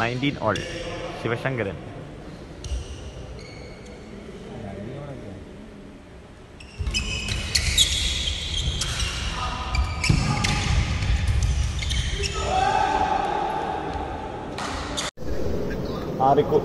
Nineteen all. Sivasankaran. ആറിക്കോ